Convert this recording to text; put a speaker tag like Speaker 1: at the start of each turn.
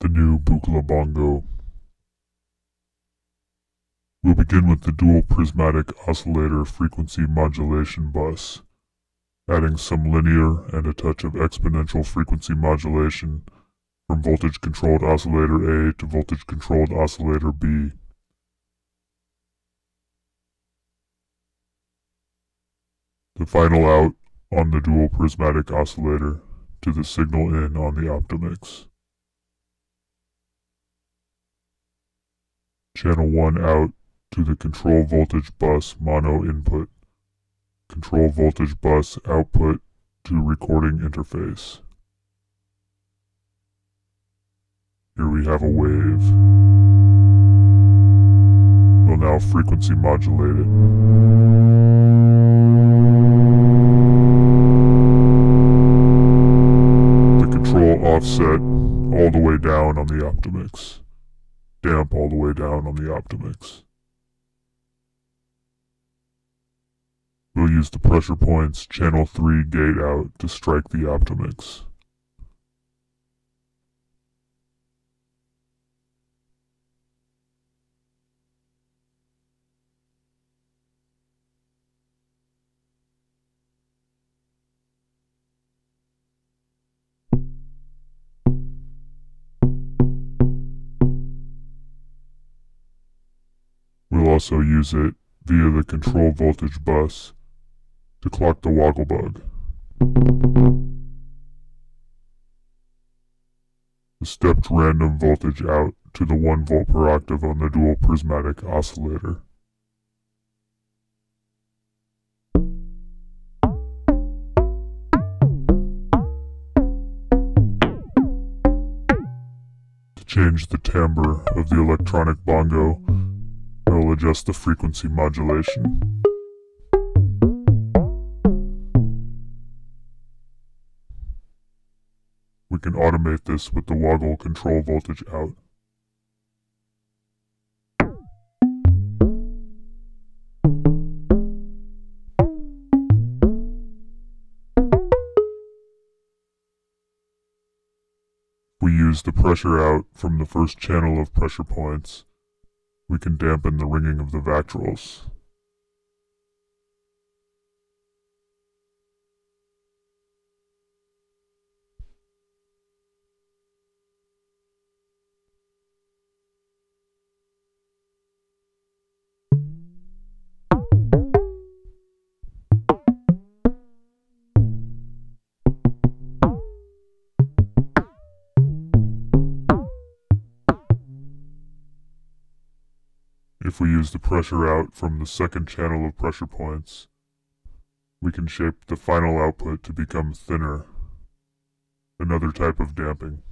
Speaker 1: the new Buchla Bongo. We'll begin with the dual prismatic oscillator frequency modulation bus, adding some linear and a touch of exponential frequency modulation from voltage controlled oscillator A to voltage controlled oscillator B. The final out on the dual prismatic oscillator to the signal in on the Optomix. Channel 1 out to the control voltage bus mono input. Control voltage bus output to recording interface. Here we have a wave. We'll now frequency modulate it. The control offset all the way down on the Optomix. Damp all the way down on the Optomix. We'll use the pressure points channel 3 gate out to strike the Optomix. Also use it via the control voltage bus to clock the woggle bug. The stepped random voltage out to the 1 volt per octave on the dual prismatic oscillator. To change the timbre of the electronic bongo, adjust the frequency modulation. We can automate this with the woggle control voltage out. We use the pressure out from the first channel of pressure points. We can dampen the ringing of the Vactrols. If we use the pressure out from the second channel of pressure points, we can shape the final output to become thinner, another type of damping.